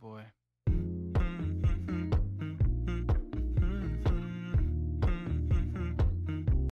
boy.